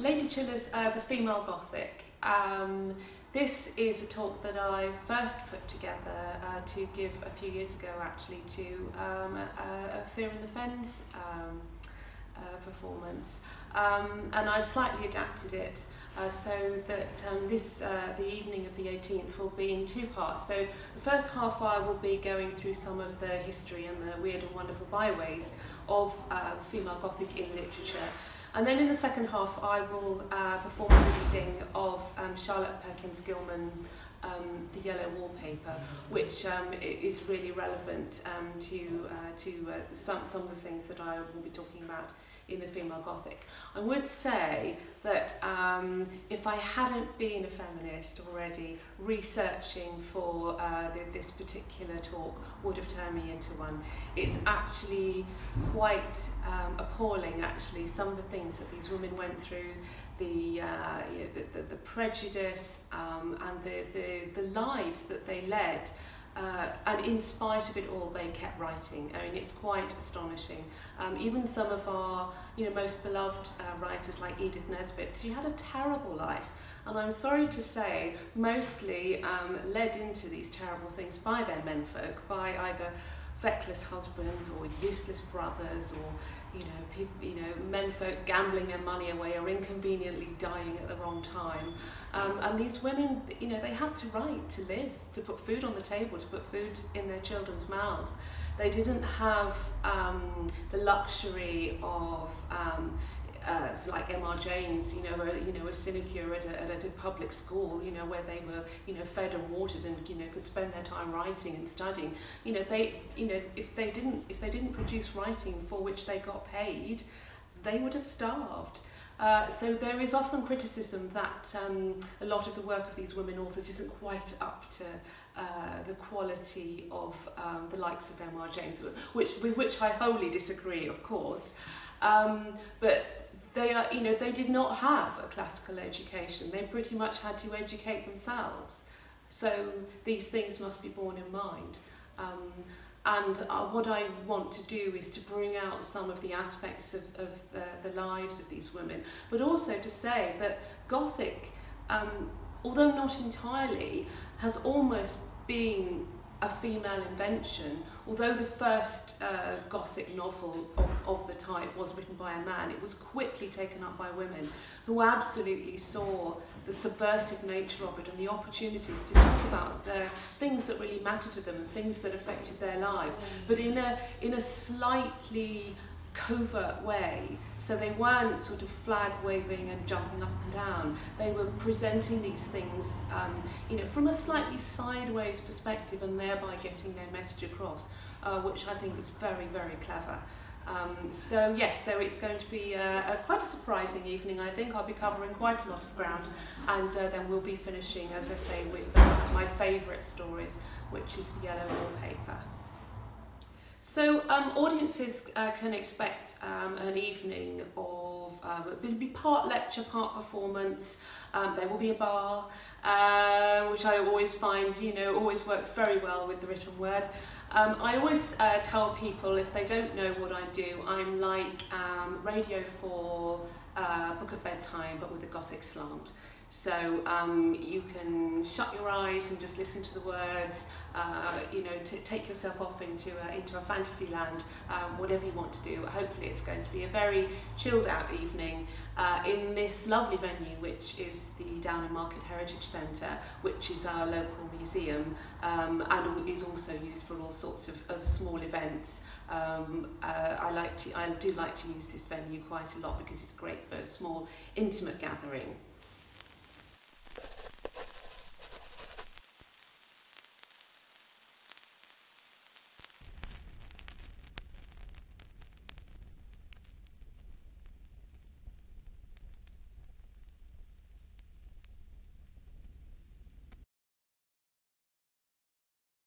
Lady Chiller's uh, The Female Gothic. Um, this is a talk that I first put together uh, to give a few years ago actually to um, a, a Fear in the Fens um, uh, performance. Um, and I've slightly adapted it uh, so that um, this, uh, the evening of the 18th will be in two parts. So the first half hour will be going through some of the history and the weird and wonderful byways of uh, female Gothic in literature. And then in the second half, I will uh, perform a reading of um, Charlotte Perkins Gilman, um, The Yellow Wallpaper, which um, is really relevant um, to, uh, to uh, some, some of the things that I will be talking about in the female Gothic. I would say that um, if I hadn't been a feminist already, researching for uh, the, this particular talk would have turned me into one. It's actually quite um, appalling, actually, some of the things that these women went through, the, uh, you know, the, the, the prejudice um, and the, the, the lives that they led Uh, and in spite of it all, they kept writing. I mean, it's quite astonishing. Um, even some of our, you know, most beloved uh, writers like Edith Nesbit, she had a terrible life. And I'm sorry to say, mostly um, led into these terrible things by their menfolk, by either feckless husbands or useless brothers or you know people you know menfolk gambling their money away or inconveniently dying at the wrong time. Um, and these women you know they had to write to live to put food on the table to put food in their children's mouths. They didn't have um, the luxury of um, uh, like M.R. James, you know, a, you know, a sinecure at a, at a good public school, you know, where they were, you know, fed and watered and, you know, could spend their time writing and studying. You know, they, you know, if they didn't, if they didn't produce writing for which they got paid, they would have starved. Uh, so there is often criticism that um, a lot of the work of these women authors isn't quite up to uh, the quality of um, the likes of M.R. James, which, with which I wholly disagree, of course. Um, but they are, you know, they did not have a classical education. They pretty much had to educate themselves. So these things must be borne in mind. Um, and uh, what I want to do is to bring out some of the aspects of, of the, the lives of these women, but also to say that Gothic, um, although not entirely, has almost been a female invention. Although the first uh, Gothic novel of, of the type was written by a man, it was quickly taken up by women who absolutely saw the subversive nature of it and the opportunities to talk about the things that really mattered to them and things that affected their lives, mm. but in a, in a slightly covert way. So they weren't sort of flag waving and jumping up and down. They were presenting these things, um, you know, from a slightly sideways perspective and thereby getting their message across, uh, which I think was very, very clever. Um, so yes, so it's going to be a, a, quite a surprising evening. I think I'll be covering quite a lot of ground, and uh, then we'll be finishing, as I say, with uh, my favourite stories, which is the Yellow Wallpaper. So um, audiences uh, can expect um, an evening of, um, it will be part lecture, part performance, um, there will be a bar, uh, which I always find, you know, always works very well with the written word. Um, I always uh, tell people if they don't know what I do, I'm like um, Radio 4 uh, Book at Bedtime, but with a Gothic slant. So um, you can shut your eyes and just listen to the words, uh, you know, take yourself off into a, into a fantasy land, um, whatever you want to do. Hopefully it's going to be a very chilled out evening uh, in this lovely venue, which is the Downham Market Heritage Centre, which is our local museum um, and is also used for all sorts of, of small events. Um, uh, I, like to, I do like to use this venue quite a lot because it's great for a small, intimate gathering.